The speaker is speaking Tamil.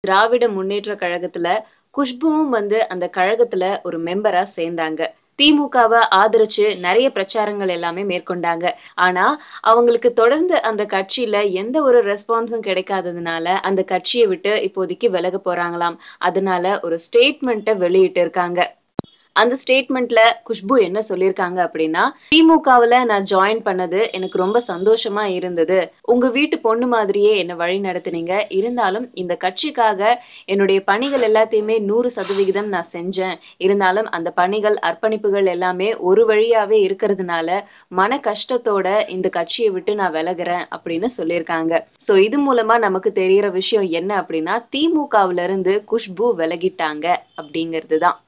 திராவிட முன்னேற்ற கழகத்துல குஷ்புவும் வந்து அந்த கழகத்துல ஒரு மெம்பரா சேர்ந்தாங்க. திமுகவை ஆதரிச்சு நிறைய பிரச்சாரங்கள் எல்லாமே மேற்கொண்டாங்க. ஆனா அவங்களுக்கு தொடர்ந்து அந்த கட்சியில எந்த ஒரு ரெஸ்பான்ஸும் கிடைக்காததுனால அந்த கட்சியை விட்டு இப்போதைக்கு விலக போறாங்களாம். அதனால ஒரு ஸ்டேட்மெண்ட்டை வெளியிட்டு இருக்காங்க அந்த ஸ்டேட்மெண்ட்ல குஷ்பு என்ன சொல்லியிருக்காங்க அப்படின்னா திமுகவுல நான் ஜாயின் பண்ணது எனக்கு ரொம்ப சந்தோஷமா இருந்தது. உங்க வீட்டு பொண்ணு மாதிரியே என்னை வழி நடத்துனீங்க. இருந்தாலும் இந்த கட்சிக்காக என்னுடைய பணிகள் எல்லாத்தையுமே நூறு சதவிகிதம் நான் செஞ்சேன். இருந்தாலும் அந்த பணிகள் அர்ப்பணிப்புகள் எல்லாமே ஒரு வழியாவே இருக்கிறதுனால மன கஷ்டத்தோட இந்த கட்சியை விட்டு நான் விலகுறேன் அப்படின்னு சொல்லியிருக்காங்க சோ இது மூலமா நமக்கு தெரியற விஷயம் என்ன அப்படின்னா திமுகவுல இருந்து குஷ்பு விலகிட்டாங்க அப்படிங்கிறது தான்